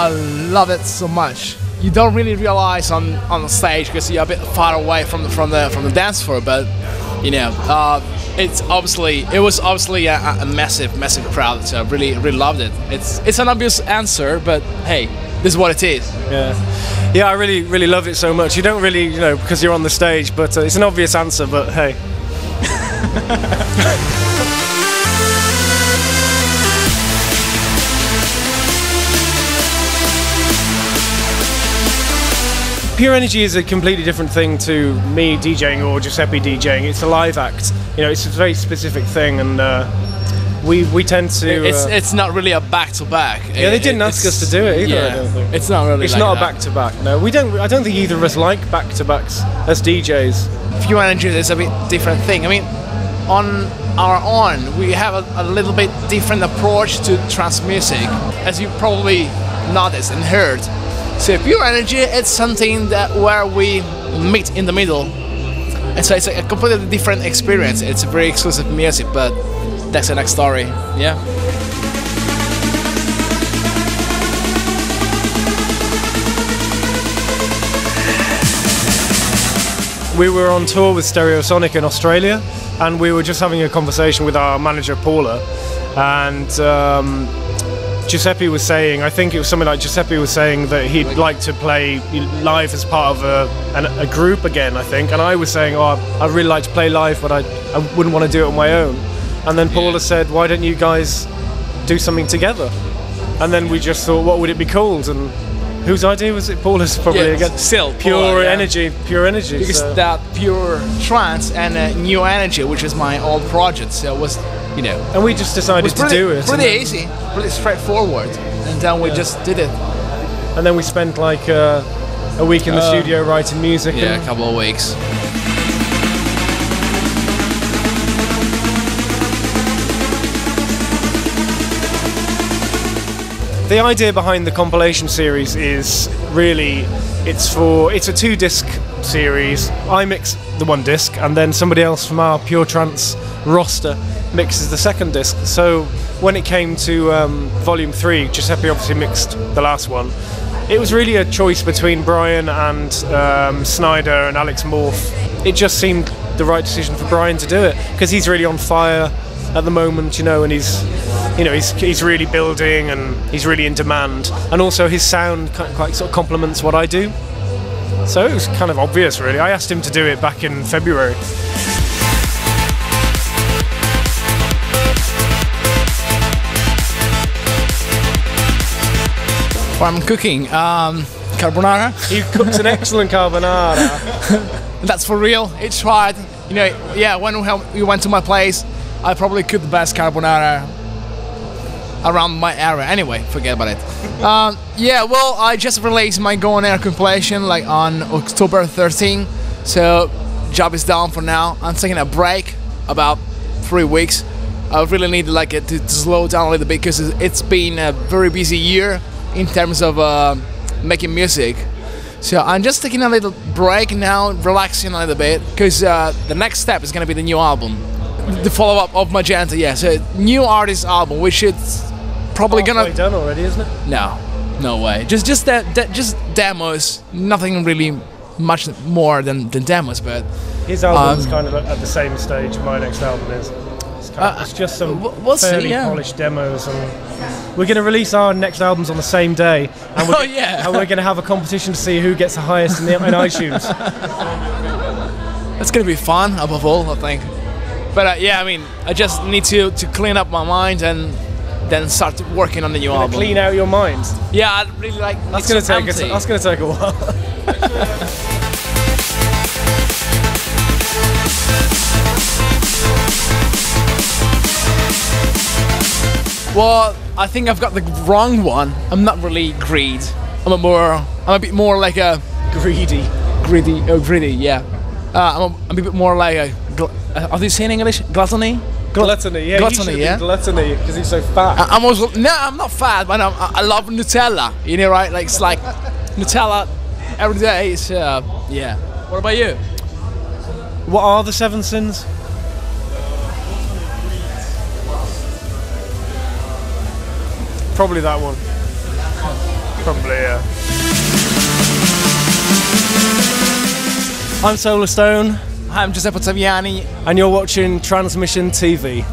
I love it so much. You don't really realize on on the stage because you're a bit far away from the from the from the dance floor, but you know, uh, it's obviously it was obviously a, a massive massive crowd. So I really really loved it. It's it's an obvious answer, but hey, this is what it is. Yeah, yeah, I really, really love it so much. You don't really, you know, because you're on the stage, but uh, it's an obvious answer. But hey, Pure NRG is a completely different thing to me DJing or Giuseppe DJing. It's a live act. You know, it's a very specific thing, and uh, we we tend to. It's uh, it's not really a back to back. yeah, they didn't ask us to do it either. I Yeah, don't think. it's not really. It's like not a back to back. No, we don't. I don't think either of us like back to backs as DJs. Pure NRG is a bit different thing. I mean, on our own, we have a, a little bit different approach to trance music, as you probably noticed and heard. So Pure NRG, it's something that where we meet in the middle, and so it's a completely different experience. It's a very exclusive music, but that's the next story. Yeah. we were on tour with Stereosonic in Australia, and we were just having a conversation with our manager Paula, and um, Giuseppe was saying, I think it was something like Giuseppe was saying that he'd like to play live as part of a, an, a group again. I think, and I was saying, oh, I'd really like to play live, but I, I wouldn't want to do it on my own. And then Paula said, why don't you guys do something together? And then we just thought, what would it be called? And whose idea was it? Paula's probably Yeah, again. still pure Paula, yeah. energy, pure energy. because so- that pure trance and uh, new energy, which is my old project, so it was, you know, And we just decided pretty, to do it. pretty easy, pretty straightforward, and then we just did it. and then we spent like uh, a week in the Uh, studio writing music. Yeah, a couple of weeks. the idea behind the compilation series is really it's for it's a two disc series. I mix the one disc, and then somebody else from our Pure Trance roster mixes the second disc. So when it came to um, volume three, Giuseppe obviously mixed the last one. It was really a choice between Brian and um, Snyder and Alex Morph. It just seemed the right decision for Brian to do it because he's really on fire at the moment, you know, and he's, you know, he's, he's really building and he's really in demand, and also his sound quite, quite sort of complements what I do. So it was kind of obvious, really. I asked him to do it back in February. I'm cooking, um, carbonara. He cooks an excellent carbonara. That's for real. It's hard. You know, yeah. When we, we went to my place, I probably cooked the best carbonara around my area. Anyway, forget about it. um, yeah, well, I just released my Go On Air compilation like on October 13. So, job is done for now. I'm taking a break about three weeks. I really need like it to, to slow down a little bit because it's been a very busy year in terms of uh, making music. So I'm just taking a little break now, relaxing a little bit, because uh, the next step is gonna be the new album, the follow-up of Magenta. Yeah, so new artist album, which is probably gonna done already, isn't it? no, no way. Just just that, that just demos, nothing really much more than, than demos, but His album's Um, kind of at the same stage my next album is. It's, kind of, Uh, it's just some we'll see, fairly yeah. polished demos, and we're going to release our next albums on the same day. And we're, Oh, yeah. and we're going to have a competition to see who gets the highest in, the, in iTunes. it's gonna be fun above all, I think. But uh, yeah, I mean, I just need to to clean up my mind and then start working on the new Gonna album. clean out your mind. Yeah, I really like. That's to take empty. a, that's to take a while. Well, I think I've got the wrong one. I'm not really greed. I'm a more, I'm a bit more like a Greedy. greedy, oh greedy, yeah. Uh, I'm, a, I'm a bit more like a, gl- uh, how do you say English? Gluttony? Gluttony, yeah. Gluttony, you should have yeah? Gluttony because he's so fat. I, I'm also, no, I'm not fat, but I'm, I I love Nutella. You know, right? Like it's like Nutella every day. It's, uh, yeah. What about you? what are the seven sins? Probably that one. Probably, yeah. I'm Solarstone, I'm Giuseppe Ottaviani. and you're watching Transmission TV.